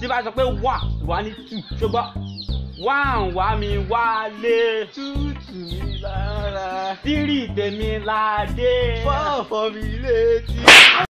tí bá sọ pé wà wà ní tù ṣùgbọ́n wà ń wá mi wálé. tútù mi lára. tírì tèmi ládé. fọ́ọ̀fọ́ mi létí.